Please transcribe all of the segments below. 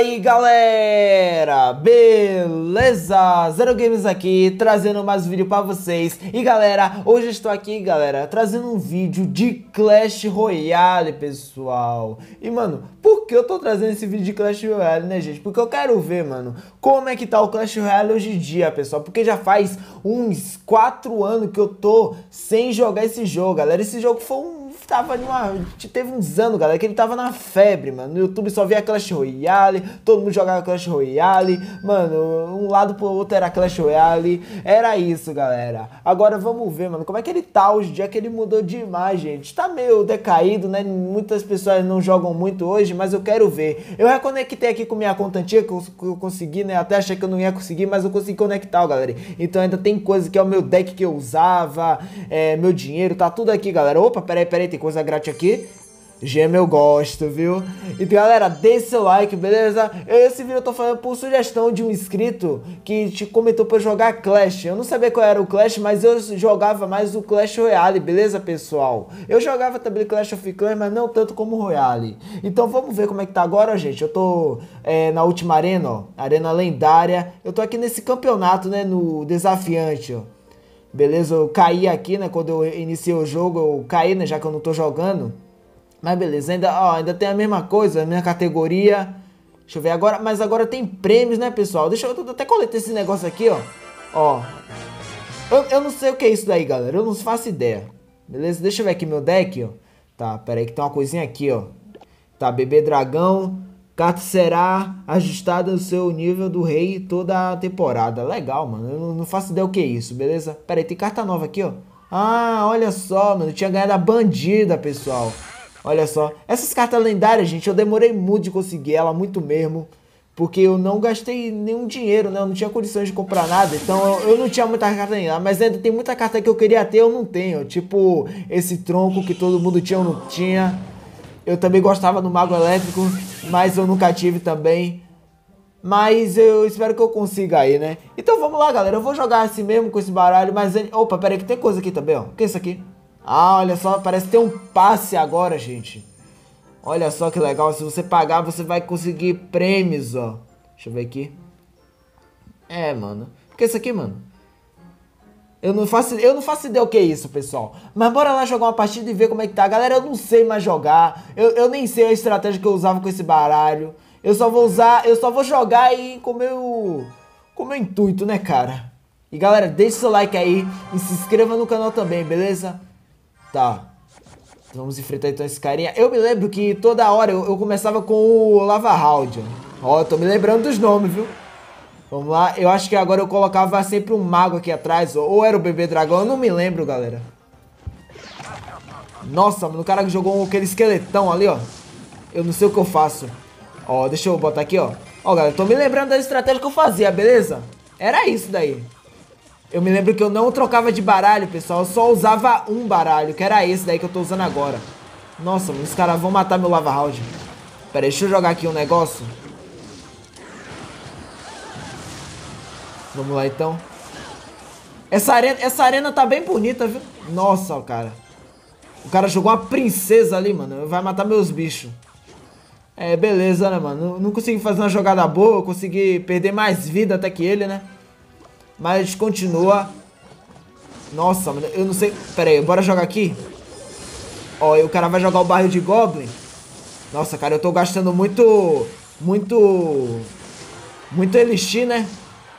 aí galera, beleza? Zero Games aqui, trazendo mais um vídeo pra vocês. E galera, hoje eu estou aqui galera, trazendo um vídeo de Clash Royale pessoal. E mano, por que eu tô trazendo esse vídeo de Clash Royale né gente? Porque eu quero ver mano, como é que tá o Clash Royale hoje em dia pessoal. Porque já faz uns 4 anos que eu tô sem jogar esse jogo galera. Esse jogo foi um tava numa. Teve uns anos, galera, que ele tava na febre, mano. No YouTube só via Clash Royale, todo mundo jogava Clash Royale. Mano, um lado pro outro era Clash Royale. Era isso, galera. Agora vamos ver, mano, como é que ele tá hoje dia que ele mudou demais, gente. Tá meio decaído, né? Muitas pessoas não jogam muito hoje, mas eu quero ver. Eu reconectei aqui com minha conta antiga, que eu consegui, né? Até achei que eu não ia conseguir, mas eu consegui conectar, galera. Então ainda tem coisa que é o meu deck que eu usava, é, meu dinheiro, tá tudo aqui, galera. Opa, peraí, peraí, tem coisa grátis aqui. Gema eu gosto, viu? Então, galera, deixe seu like, beleza? Esse vídeo eu tô falando por sugestão de um inscrito que te comentou pra jogar Clash. Eu não sabia qual era o Clash, mas eu jogava mais o Clash Royale, beleza, pessoal? Eu jogava também Clash of Clans, mas não tanto como Royale. Então, vamos ver como é que tá agora, gente. Eu tô é, na última arena, ó. Arena lendária. Eu tô aqui nesse campeonato, né, no desafiante, ó. Beleza, eu caí aqui, né? Quando eu iniciei o jogo, eu caí, né? Já que eu não tô jogando. Mas beleza, ainda, ó, ainda tem a mesma coisa, a mesma categoria. Deixa eu ver agora, mas agora tem prêmios, né, pessoal? Deixa eu, eu até coletei esse negócio aqui, ó. Ó. Eu, eu não sei o que é isso daí, galera. Eu não faço ideia. Beleza? Deixa eu ver aqui meu deck, ó. Tá, pera aí que tem uma coisinha aqui, ó. Tá, bebê dragão. Carta será ajustada no seu nível do rei toda a temporada. Legal, mano. Eu não faço ideia o que é isso, beleza? Pera aí, tem carta nova aqui, ó. Ah, olha só, mano. Eu tinha ganhado a bandida, pessoal. Olha só. Essas cartas lendárias, gente, eu demorei muito de conseguir ela, muito mesmo. Porque eu não gastei nenhum dinheiro, né? Eu não tinha condições de comprar nada. Então eu não tinha muita carta ainda. Mas ainda tem muita carta que eu queria ter, eu não tenho. Tipo, esse tronco que todo mundo tinha, eu não tinha. Eu também gostava do Mago Elétrico, mas eu nunca tive também. Mas eu espero que eu consiga aí, né? Então vamos lá, galera. Eu vou jogar assim mesmo com esse baralho, mas... Opa, peraí que tem coisa aqui também, ó. O que é isso aqui? Ah, olha só, parece ter um passe agora, gente. Olha só que legal. Se você pagar, você vai conseguir prêmios, ó. Deixa eu ver aqui. É, mano. O que é isso aqui, mano? Eu não, faço, eu não faço ideia o que é isso, pessoal. Mas bora lá jogar uma partida e ver como é que tá. Galera, eu não sei mais jogar. Eu, eu nem sei a estratégia que eu usava com esse baralho. Eu só vou usar, eu só vou jogar aí com meu, com meu intuito, né, cara? E galera, deixe seu like aí e se inscreva no canal também, beleza? Tá. Vamos enfrentar então esse carinha. Eu me lembro que toda hora eu, eu começava com o Lava Round. Ó, tô me lembrando dos nomes, viu? Vamos lá, eu acho que agora eu colocava sempre um mago aqui atrás, ou era o bebê dragão, eu não me lembro, galera. Nossa, mano, o cara jogou aquele esqueletão ali, ó. Eu não sei o que eu faço. Ó, deixa eu botar aqui, ó. Ó, galera, tô me lembrando da estratégia que eu fazia, beleza? Era isso daí. Eu me lembro que eu não trocava de baralho, pessoal. Eu só usava um baralho, que era esse daí que eu tô usando agora. Nossa, mano, os caras vão matar meu lava round. Pera aí, deixa eu jogar aqui um negócio. Vamos lá então. Essa arena, essa arena tá bem bonita, viu? Nossa, cara. O cara jogou uma princesa ali, mano. Vai matar meus bichos. É, beleza, né, mano? Não, consegui fazer uma jogada boa. Consegui perder mais vida até que ele, né? Mas continua. Nossa, mano. Eu não sei. Pera aí, bora jogar aqui. Ó, e o cara vai jogar o barril de Goblin. Nossa, cara, eu tô gastando muito... Muito... Muito elixir, né?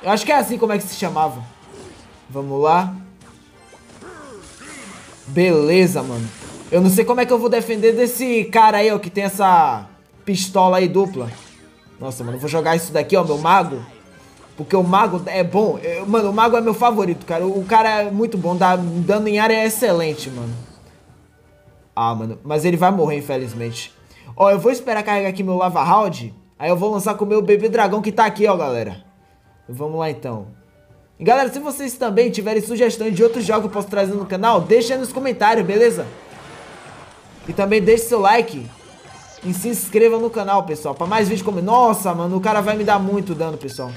Eu acho que é assim como é que se chamava. Vamos lá. Beleza, mano. Eu não sei como é que eu vou defender desse cara aí, ó, que tem essa pistola aí dupla. Nossa, mano, eu vou jogar isso daqui, ó, meu mago. Porque o mago é bom. Eu, mano, o mago é meu favorito, cara. O, cara é muito bom, dá dano em área é excelente, mano. Ah, mano, mas ele vai morrer, infelizmente. Ó, eu vou esperar carregar aqui meu lava round. Aí eu vou lançar com o meu bebê dragão que tá aqui, ó, galera. Vamos lá então. E galera, se vocês também tiverem sugestões de outros jogos que eu posso trazer no canal, deixa aí nos comentários, beleza? E também deixe seu like e se inscreva no canal, pessoal, para mais vídeos como... Nossa, mano, o cara vai me dar muito dano, pessoal.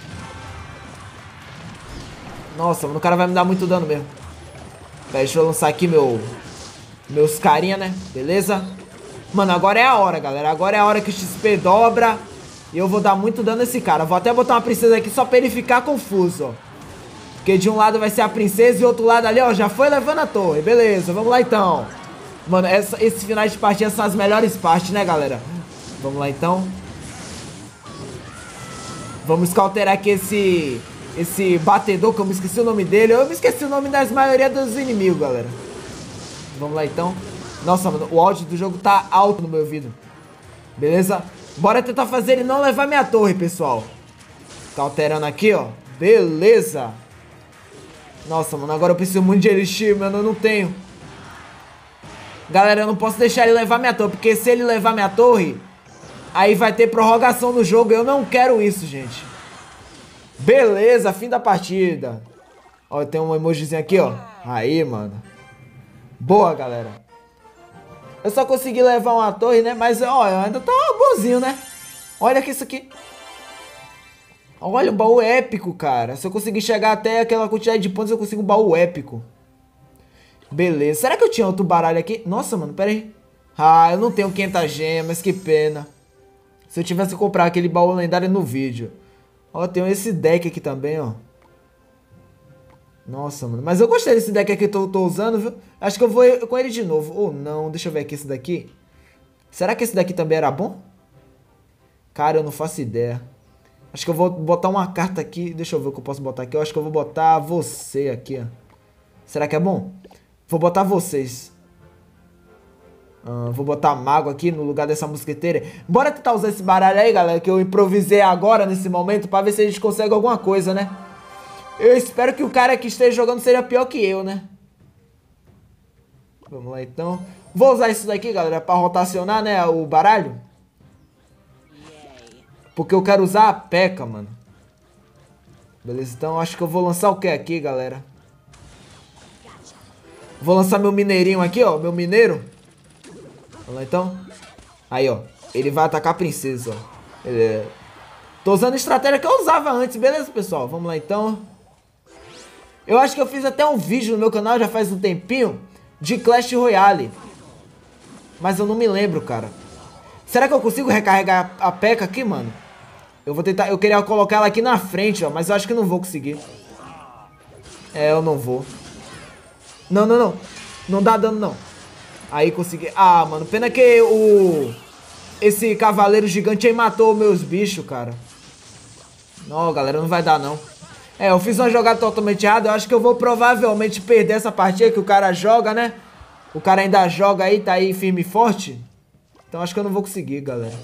Nossa, mano, o cara vai me dar muito dano mesmo. Pera, deixa eu lançar aqui meu... Meus carinha, né? Beleza? Mano, agora é a hora, galera. Agora é a hora que o XP dobra. E eu vou dar muito dano nesse cara. Vou até botar uma princesa aqui só pra ele ficar confuso, ó. Porque de um lado vai ser a princesa e outro lado ali, ó, já foi levando a torre. Beleza, vamos lá então. Mano, essa, esses finais de partida são as melhores partes, né, galera? Vamos lá então. Vamos cauterar aqui esse... Esse batedor, que eu me esqueci o nome dele. Eu me esqueci o nome das maioria dos inimigos, galera. Vamos lá então. Nossa, mano, o áudio do jogo tá alto no meu ouvido. Beleza? Bora tentar fazer ele não levar minha torre, pessoal. Cauterando aqui, ó. Beleza. Nossa, mano, agora eu preciso muito de elixir, mano, eu não tenho. Galera, eu não posso deixar ele levar minha torre, porque se ele levar minha torre, aí vai ter prorrogação no jogo. Eu não quero isso, gente. Beleza, fim da partida. Ó, tem um emojizinho aqui, ó. Aí, mano. Boa, galera. Eu só consegui levar uma torre, né? Mas, ó, eu ainda tá bonzinho, né? Olha aqui isso aqui. Olha o baú épico, cara. Se eu conseguir chegar até aquela quantidade de pontos, eu consigo um baú épico. Beleza. Será que eu tinha outro baralho aqui? Nossa, mano, pera aí. Ah, eu não tenho 500 gemas, que pena. Se eu tivesse que comprar aquele baú lendário no vídeo. Ó, tem esse deck aqui também, ó. Nossa, mano. Mas eu gostei desse deck aqui que eu tô usando, viu? Acho que eu vou com ele de novo. Ou não, deixa eu ver aqui esse daqui. Será que esse daqui também era bom? Cara, eu não faço ideia. Acho que eu vou botar uma carta aqui. Deixa eu ver o que eu posso botar aqui. Eu acho que eu vou botar você aqui, ó. Será que é bom? Vou botar vocês. Uh, vou botar mago aqui no lugar dessa mosqueteira. Bora tentar usar esse baralho aí, galera, que eu improvisei agora, nesse momento, pra ver se a gente consegue alguma coisa, né? Eu espero que o cara que esteja jogando seja pior que eu, né? Vamos lá, então. Vou usar isso daqui, galera, pra rotacionar, né, o baralho. Porque eu quero usar a peca, mano. Beleza, então acho que eu vou lançar o que aqui, galera? Vou lançar meu mineirinho aqui, ó. Meu mineiro. Vamos lá, então. Aí, ó. Ele vai atacar a princesa, ó. Ele... É- Tô usando a estratégia que eu usava antes, beleza, pessoal? Vamos lá, então. Eu acho que eu fiz até um vídeo no meu canal já faz um tempinho de Clash Royale. Mas eu não me lembro, cara. Será que eu consigo recarregar a P.E.K.K.A aqui, mano? Eu vou tentar... Eu queria colocar ela aqui na frente, ó. Mas eu acho que não vou conseguir. É, eu não vou. Não, não, não. Não dá dano, não. Aí consegui... Ah, mano. Pena que o... Esse cavaleiro gigante aí matou meus bichos, cara. Não, galera, não vai dar, não. É, eu fiz uma jogada totalmente errada. Eu acho que eu vou provavelmente perder essa partida que o cara joga, né? O cara ainda joga aí, tá aí firme e forte. Então acho que eu não vou conseguir, galera.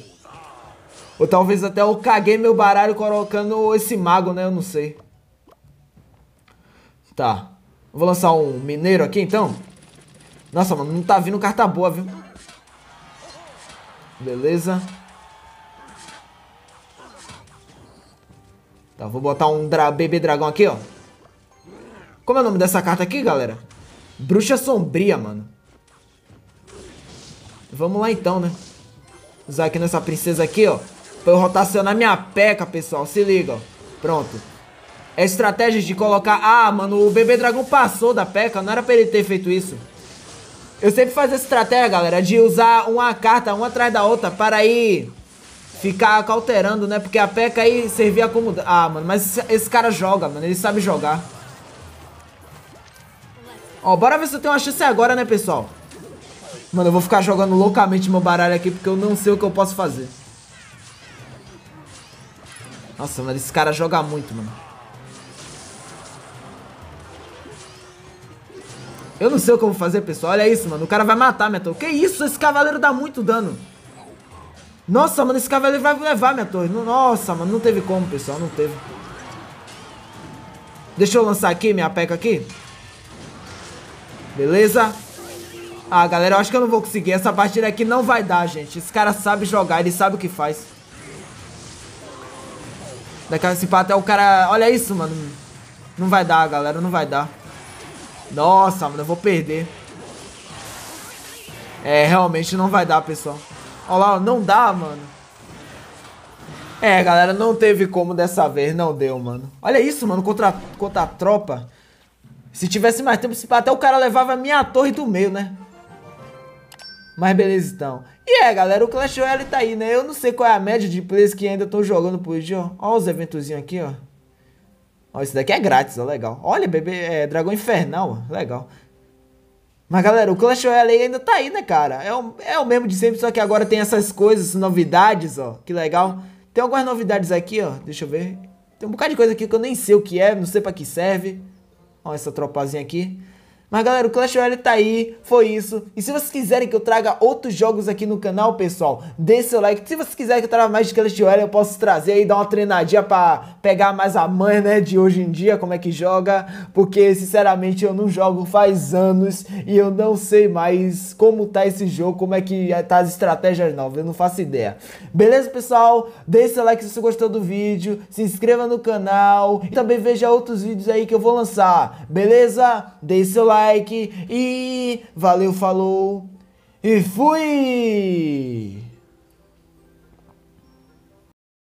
Ou talvez até eu caguei meu baralho colocando esse mago, né? Eu não sei. Tá. Vou lançar um mineiro aqui, então. Nossa, mano, não tá vindo carta boa, viu? Beleza. Tá, vou botar um dra bebê dragão aqui, ó. Como é o nome dessa carta aqui, galera? Bruxa Sombria, mano. Vamos lá então, né? Usar aqui nessa princesa aqui, ó. Pra eu rotacionar minha peca, pessoal. Se liga, ó. Pronto. É estratégia de colocar... Ah, mano, o bebê dragão passou da peca. Não era pra ele ter feito isso. Eu sempre faço essa estratégia, galera, de usar uma carta uma atrás da outra para ir ficar cauterando, né? Porque a peca aí servia como... Ah, mano, mas esse cara joga, mano. Ele sabe jogar. Ó, bora ver se eu tenho uma chance agora, né, pessoal? Mano, eu vou ficar jogando loucamente meu baralho aqui porque eu não sei o que eu posso fazer. Nossa, mano, esse cara joga muito, mano. Eu não sei o que eu vou fazer, pessoal. Olha isso, mano. O cara vai matar torre. Que isso? Esse cavaleiro dá muito dano. Nossa, mano. Esse cavaleiro vai levar minha torre. Nossa, mano. Não teve como, pessoal. Não teve. Deixa eu lançar aqui minha peca aqui. Beleza? Ah, galera, eu acho que eu não vou conseguir. Essa partida aqui não vai dar, gente. Esse cara sabe jogar. Ele sabe o que faz. Daqui a pouco até o cara... Olha isso, mano. Não vai dar, galera. Não vai dar. Nossa, mano, eu vou perder. É, realmente não vai dar, pessoal. Olha lá, não dá, mano. É, galera, não teve como dessa vez, não deu, mano. Olha isso, mano, contra, contra a tropa. Se tivesse mais tempo, até o cara levava a minha torre do meio, né? Mas beleza então. E é, galera, o Clash Royale tá aí, né? Eu não sei qual é a média de players que ainda estão jogando por hoje, ó. Ó os eventozinhos aqui, ó. Ó, esse daqui é grátis, ó, legal. Olha, bebê, é Dragão Infernal, ó, legal. Mas galera, o Clash Royale ainda tá aí, né, cara? É o, é o mesmo de sempre, só que agora tem essas coisas, novidades, ó. Que legal. Tem algumas novidades aqui, ó. Deixa eu ver. Tem um bocado de coisa aqui que eu nem sei o que é, não sei pra que serve. Ó, essa tropazinha aqui. Mas galera, o Clash Royale tá aí, foi isso. E se vocês quiserem que eu traga outros jogos aqui no canal, pessoal, deixe seu like. Se vocês quiserem que eu traga mais de Clash Royale, eu posso trazer aí, dar uma treinadinha pra pegar mais a mãe, né, de hoje em dia, como é que joga. Porque, sinceramente, eu não jogo faz anos e eu não sei mais como tá esse jogo, como é que tá as estratégias novas, eu não faço ideia. Beleza, pessoal? Deixe seu like se você gostou do vídeo, se inscreva no canal e também veja outros vídeos aí que eu vou lançar, beleza? Deixe seu like like e valeu, falou e fui!